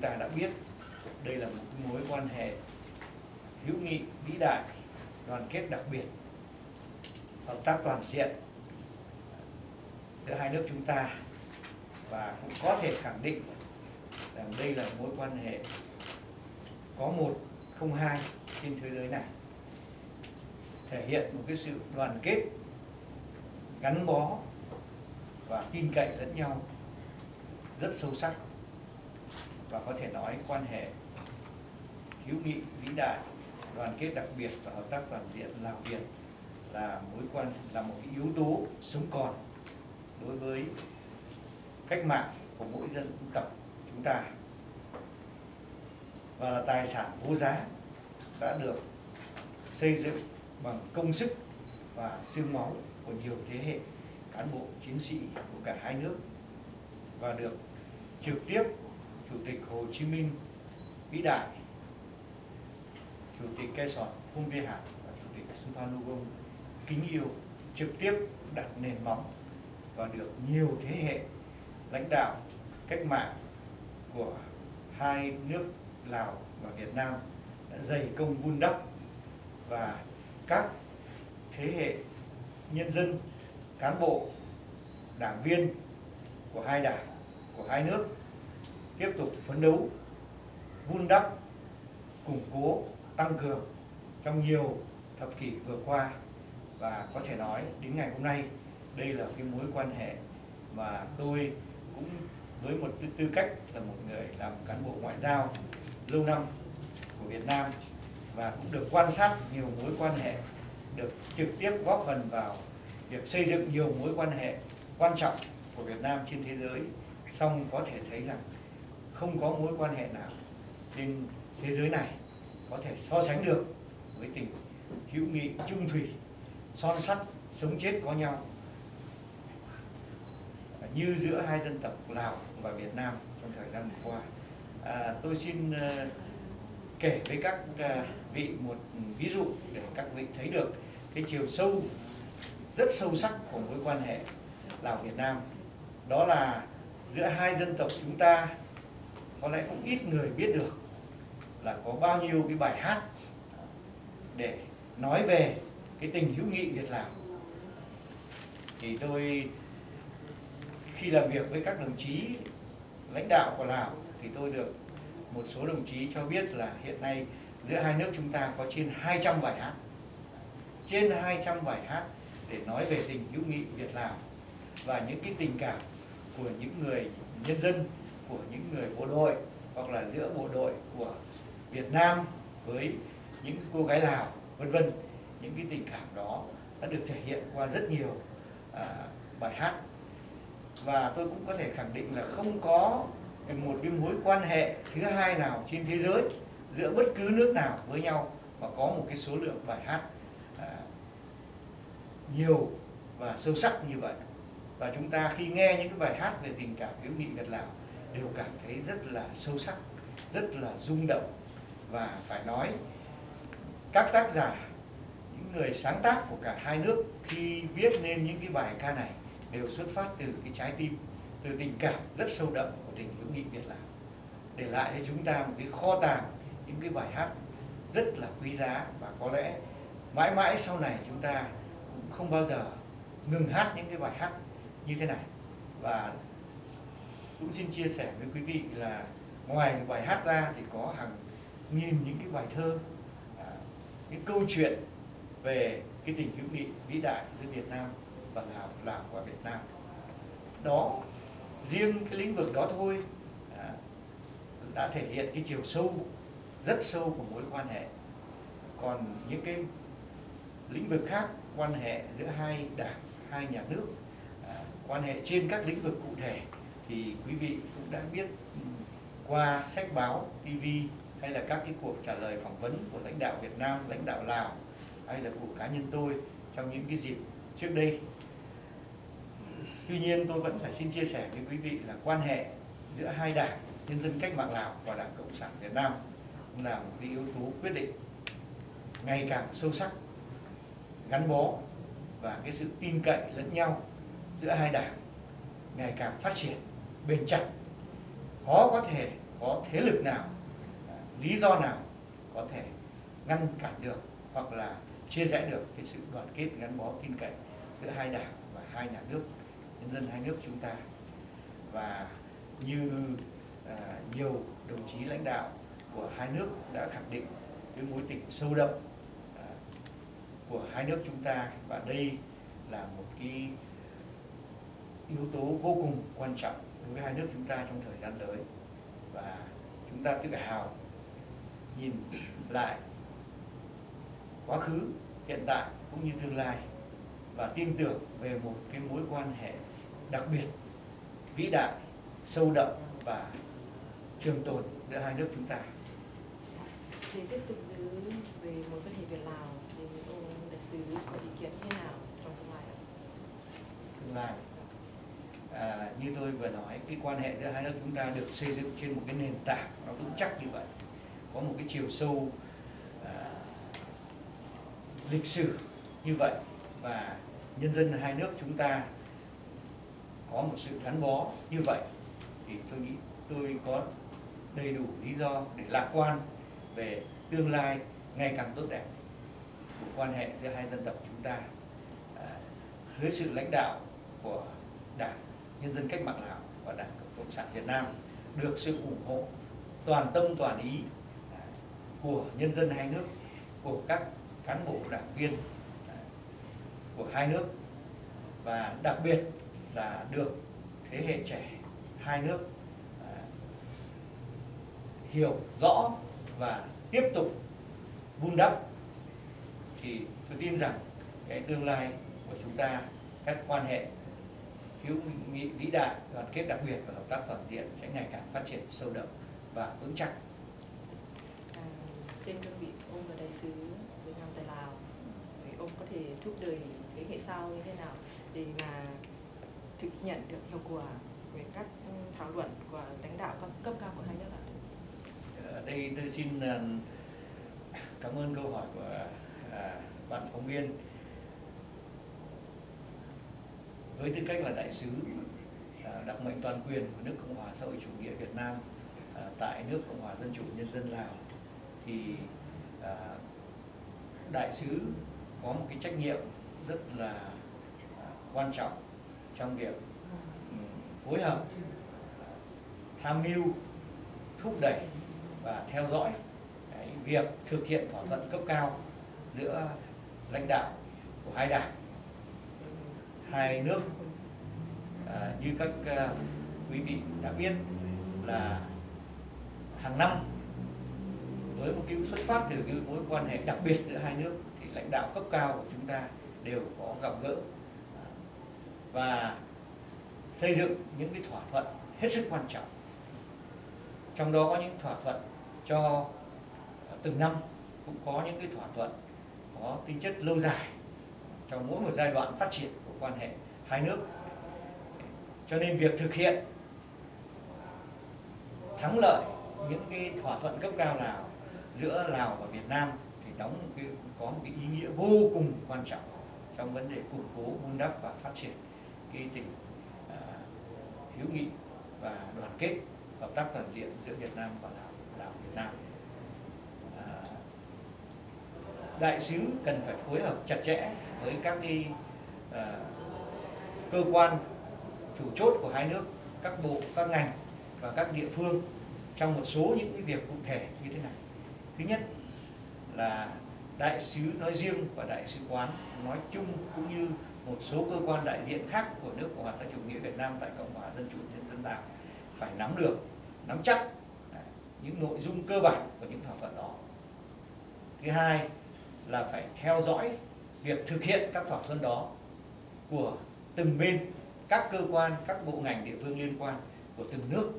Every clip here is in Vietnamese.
ta đã biết đây là một mối quan hệ hữu nghị vĩ đại, đoàn kết đặc biệt, hợp tác toàn diện giữa hai nước chúng ta và cũng có thể khẳng định rằng đây là mối quan hệ có một không hai trên thế giới này, thể hiện một cái sự đoàn kết gắn bó và tin cậy lẫn nhau rất sâu sắc và có thể nói quan hệ hữu nghị vĩ đại, đoàn kết đặc biệt và hợp tác toàn diện lào việt là mối quan, là một cái yếu tố sống còn đối với cách mạng của mỗi dân tộc chúng ta. Và là tài sản vô giá đã được xây dựng bằng công sức và xương máu của nhiều thế hệ cán bộ chiến sĩ của cả hai nước và được trực tiếp chủ tịch Hồ Chí Minh, vĩ đại, chủ tịch Cây Sòn Phung vi hải và chủ tịch Suphanugong kính yêu, trực tiếp đặt nền móng và được nhiều thế hệ lãnh đạo, cách mạng của hai nước Lào và Việt Nam đã dày công vun đắp và các thế hệ nhân dân, cán bộ, đảng viên của hai đảng, của hai nước tiếp tục phấn đấu, vun đắp, củng cố, tăng cường trong nhiều thập kỷ vừa qua. Và có thể nói đến ngày hôm nay, đây là cái mối quan hệ mà tôi cũng với một tư cách là một người làm cán bộ ngoại giao lâu năm của Việt Nam và cũng được quan sát nhiều mối quan hệ, được trực tiếp góp phần vào việc xây dựng nhiều mối quan hệ quan trọng của Việt Nam trên thế giới. Song có thể thấy rằng không có mối quan hệ nào trên thế giới này có thể so sánh được với tình hữu nghị trung thủy son sắt sống chết có nhau như giữa hai dân tộc Lào và Việt Nam trong thời gian vừa qua. À, tôi xin ờ, kể với các ờ, vị một ví dụ để các vị thấy được cái chiều sâu rất sâu sắc của mối quan hệ Lào Việt Nam. Đó là giữa hai dân tộc chúng ta có lẽ cũng ít người biết được là có bao nhiêu cái bài hát để nói về cái tình hữu nghị Việt Lào. Thì tôi, khi làm việc với các đồng chí lãnh đạo của Lào, thì tôi được một số đồng chí cho biết là hiện nay giữa hai nước chúng ta có trên 200 bài hát. Trên 200 bài hát để nói về tình hữu nghị Việt Lào và những cái tình cảm của những người nhân dân của những người bộ đội hoặc là giữa bộ đội của Việt Nam với những cô gái Lào vân vân. Những cái tình cảm đó đã được thể hiện qua rất nhiều à, bài hát. Và tôi cũng có thể khẳng định là không có một cái mối quan hệ thứ hai nào trên thế giới giữa bất cứ nước nào với nhau mà có một cái số lượng bài hát à, nhiều và sâu sắc như vậy. Và chúng ta khi nghe những cái bài hát về tình cảm hữu nghị Việt Lào đều cảm thấy rất là sâu sắc, rất là rung động. Và phải nói, các tác giả, những người sáng tác của cả hai nước khi viết nên những cái bài ca này đều xuất phát từ cái trái tim, từ tình cảm rất sâu đậm của tình hữu nghị Việt Lào. Để lại cho chúng ta một cái kho tàng, những cái bài hát rất là quý giá và có lẽ mãi mãi sau này chúng ta cũng không bao giờ ngừng hát những cái bài hát như thế này. Và cũng xin chia sẻ với quý vị là ngoài bài hát ra thì có hàng nghìn những cái bài thơ à, những câu chuyện về cái tình hữu nghị vĩ đại giữa Việt Nam và Lào, Lào và Việt Nam. Đó riêng cái lĩnh vực đó thôi à, đã thể hiện cái chiều sâu rất sâu của mối quan hệ. Còn những cái lĩnh vực khác quan hệ giữa hai đảng hai nhà nước à, quan hệ trên các lĩnh vực cụ thể thì quý vị cũng đã biết ừ, qua sách báo TV hay là các cái cuộc trả lời phỏng vấn của lãnh đạo Việt Nam, lãnh đạo Lào hay là của cá nhân tôi trong những cái dịp trước đây. Tuy nhiên tôi vẫn phải xin chia sẻ với quý vị là quan hệ giữa hai đảng nhân dân cách mạng Lào và Đảng Cộng sản Việt Nam cũng là một cái yếu tố quyết định ngày càng sâu sắc, gắn bó và cái sự tin cậy lẫn nhau giữa hai đảng ngày càng phát triển bền chặt khó có thể có thế lực nào à, lý do nào có thể ngăn cản được hoặc là chia rẽ được cái sự đoàn kết gắn bó tin cậy giữa hai đảng và hai nhà nước nhân dân hai nước chúng ta. Và như à, nhiều đồng chí lãnh đạo của hai nước đã khẳng định cái mối tình sâu đậm à, của hai nước chúng ta. Và đây là một cái yếu tố vô cùng quan trọng với hai nước chúng ta trong thời gian tới và chúng ta tự hào nhìn lại quá khứ hiện tại cũng như tương lai và tin tưởng về một cái mối quan hệ đặc biệt vĩ đại sâu đậm và trường tồn giữa hai nước chúng ta để tiếp tục giữ về mối quan hệ Việt Lào thì ông đại sứ có ý kiến như nào trong tương lai ạ? tương lai à, như tôi vừa nói cái quan hệ giữa hai nước chúng ta được xây dựng trên một cái nền tảng nó vững chắc như vậy. Có một cái chiều sâu à, lịch sử như vậy và nhân dân hai nước chúng ta có một sự gắn bó như vậy thì tôi nghĩ tôi có đầy đủ lý do để lạc quan về tương lai ngày càng tốt đẹp của quan hệ giữa hai dân tộc chúng ta à, dưới sự lãnh đạo của đảng nhân dân cách mạng lào và đảng cộng sản việt nam được sự ủng hộ toàn tâm toàn ý à, của nhân dân hai nước, của các cán bộ, đảng viên à, của hai nước. Và đặc biệt là được thế hệ trẻ hai nước à, hiểu rõ và tiếp tục vun đắp. Thì tôi tin rằng cái tương lai của chúng ta, các quan hệ hữu nghị vĩ đại đoàn kết đặc biệt và hợp tác toàn diện sẽ ngày càng phát triển sâu đậm và vững chắc À, trên cương vị ông là đại sứ Việt Nam tại Lào thì ông có thể thúc đẩy thế hệ sau như thế nào để mà thực hiện được hiệu quả về các thảo luận của lãnh đạo các cấp cao của hai nước ạ? ở đây tôi xin à, cảm ơn câu hỏi của à, bạn phóng viên với tư cách là đại sứ à, đặc mệnh toàn quyền của nước cộng hòa xã hội chủ nghĩa việt nam à, tại nước cộng hòa dân chủ nhân dân lào, thì à, đại sứ có một cái trách nhiệm rất là quan trọng trong việc ừ, phối hợp tham mưu, thúc đẩy và theo dõi cái việc thực hiện thỏa thuận cấp cao giữa lãnh đạo của hai đảng hai nước à, như các à, quý vị đã biết là hàng năm với một cái xuất phát từ cái mối quan hệ đặc biệt giữa hai nước thì lãnh đạo cấp cao của chúng ta đều có gặp gỡ à, và xây dựng những cái thỏa thuận hết sức quan trọng. Trong đó có những thỏa thuận cho à, từng năm cũng có những cái thỏa thuận có tính chất lâu dài trong mỗi một giai đoạn phát triển của quan hệ hai nước. Cho nên việc thực hiện thắng lợi những cái thỏa thuận cấp cao nào giữa Lào và Việt Nam thì đóng một cái, có một cái ý nghĩa vô cùng quan trọng trong vấn đề củng cố vun đắp và phát triển cái tình à, hữu nghị và đoàn kết hợp tác toàn diện giữa Việt Nam và Lào Lào Việt Nam à, đại sứ cần phải phối hợp chặt chẽ với các cái uh, cơ quan chủ chốt của hai nước các bộ các ngành và các địa phương trong một số những cái việc cụ thể như thế này. Thứ nhất là đại sứ nói riêng và đại sứ quán nói chung cũng như một số cơ quan đại diện khác của nước cộng hòa xã chủ nghĩa việt nam tại cộng hòa dân chủ nhân dân lào phải nắm được nắm chắc à, những nội dung cơ bản của những thỏa thuận đó. Thứ hai là phải theo dõi việc thực hiện các thỏa thuận đó của từng bên, các cơ quan, các bộ ngành địa phương liên quan của từng nước.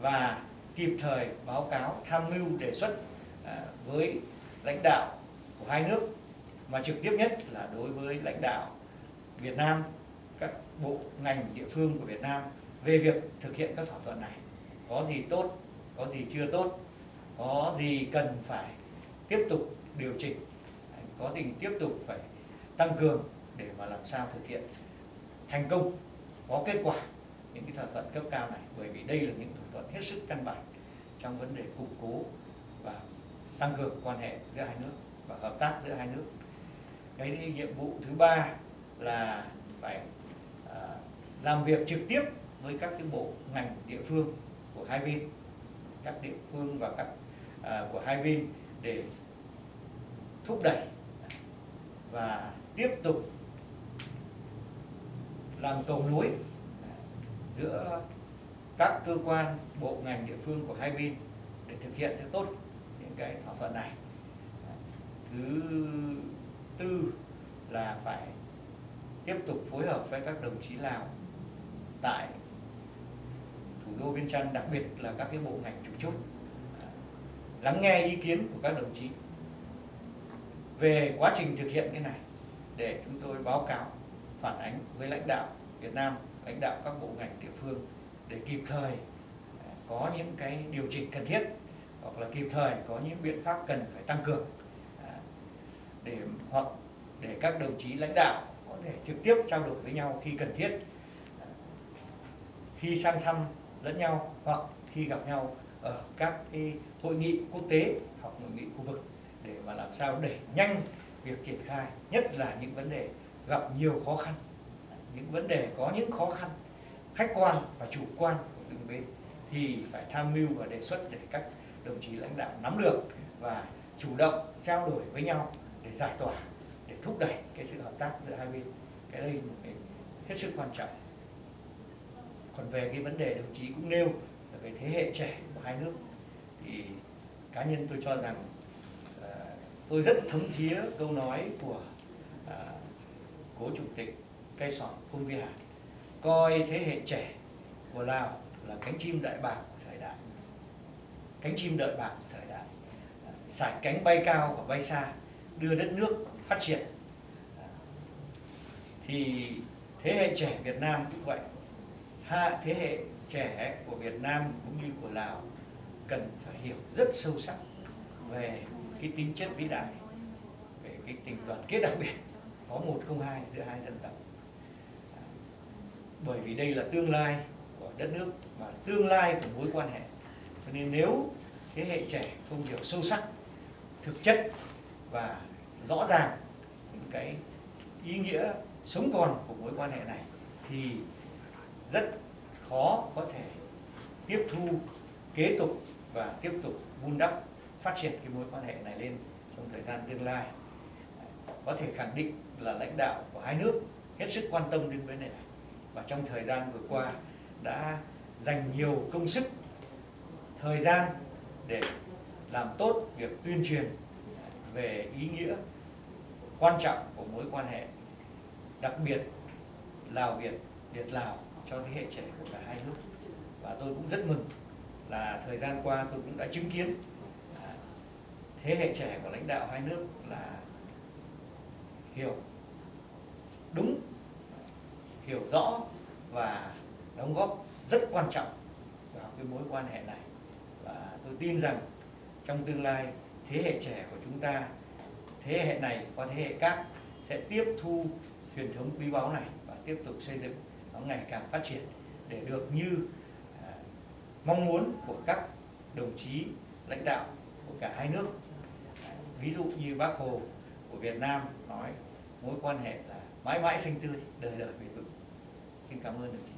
Và kịp thời báo cáo, tham mưu đề xuất à, với lãnh đạo của hai nước, mà trực tiếp nhất là đối với lãnh đạo Việt Nam, các bộ ngành địa phương của Việt Nam về việc thực hiện các thỏa thuận này. Có gì tốt, có gì chưa tốt, có gì cần phải tiếp tục điều chỉnh có tình tiếp tục phải tăng cường để mà làm sao thực hiện thành công có kết quả những cái thỏa thuận cấp cao này. Bởi vì đây là những thỏa thuận hết sức căn bản trong vấn đề củng cố và tăng cường quan hệ giữa hai nước và hợp tác giữa hai nước. Cái nhiệm vụ thứ ba là phải à, làm việc trực tiếp với các cái bộ ngành địa phương của hai bên các địa phương và các uh, của hai bên để thúc đẩy và tiếp tục làm cầu nối giữa các cơ quan, bộ ngành, địa phương của hai bên để thực hiện cho tốt những cái thỏa thuận này. Thứ tư là phải tiếp tục phối hợp với các đồng chí Lào tại thủ đô Viên Chăn đặc biệt là các cái bộ ngành chủ chốt, lắng nghe ý kiến của các đồng chí về quá trình thực hiện cái này, để chúng tôi báo cáo, phản ánh với lãnh đạo Việt Nam, lãnh đạo các bộ ngành địa phương để kịp thời à, có những cái điều chỉnh cần thiết hoặc là kịp thời có những biện pháp cần phải tăng cường à, để, hoặc để các đồng chí lãnh đạo có thể trực tiếp trao đổi với nhau khi cần thiết à, khi sang thăm lẫn nhau hoặc khi gặp nhau ở các cái hội nghị quốc tế hoặc hội nghị khu vực để mà làm sao đẩy nhanh việc triển khai, nhất là những vấn đề gặp nhiều khó khăn. Những vấn đề có những khó khăn, khách quan và chủ quan của từng bên thì phải tham mưu và đề xuất để các đồng chí lãnh đạo nắm được và chủ động trao đổi với nhau để giải tỏa, để thúc đẩy cái sự hợp tác giữa hai bên. Cái đây là một cái hết sức quan trọng. Còn về cái vấn đề đồng chí cũng nêu là về thế hệ trẻ của hai nước, thì cá nhân tôi cho rằng tôi rất thấm thía câu nói của à, cố chủ tịch cây sòn phun vi hải coi thế hệ trẻ của lào là cánh chim đại bàng của thời đại. Cánh chim đợi bàng của thời đại. À, sải cánh bay cao và bay xa đưa đất nước phát triển. À, thì thế hệ trẻ Việt Nam cũng vậy. Ha thế hệ trẻ của Việt Nam cũng như của Lào cần phải hiểu rất sâu sắc về cái tính chất vĩ đại về cái tình đoàn kết đặc biệt, có một không hai giữa hai dân tộc. Bởi vì đây là tương lai của đất nước và tương lai của mối quan hệ. Cho nên nếu thế hệ trẻ không hiểu sâu sắc, thực chất và rõ ràng những cái ý nghĩa sống còn của mối quan hệ này thì rất khó có thể tiếp thu, kế tục và tiếp tục vun đắp phát triển cái mối quan hệ này lên trong thời gian tương lai có thể khẳng định là lãnh đạo của hai nước hết sức quan tâm đến vấn đề này. Và trong thời gian vừa qua đã dành nhiều công sức thời gian để làm tốt việc tuyên truyền về ý nghĩa quan trọng của mối quan hệ đặc biệt Lào Việt, Việt Lào cho thế hệ trẻ của cả hai nước. Và tôi cũng rất mừng là thời gian qua tôi cũng đã chứng kiến thế hệ trẻ của lãnh đạo hai nước là hiểu đúng, hiểu rõ và đóng góp rất quan trọng vào cái mối quan hệ này. Và tôi tin rằng trong tương lai, thế hệ trẻ của chúng ta, thế hệ này qua thế hệ khác sẽ tiếp thu truyền thống quý báu này và tiếp tục xây dựng nó ngày càng phát triển để được như à, mong muốn của các đồng chí lãnh đạo của cả hai nước ví dụ như bác hồ của việt nam nói, mối quan hệ là mãi mãi xanh tươi, đời đời bền vững. Xin cảm ơn đồng chí.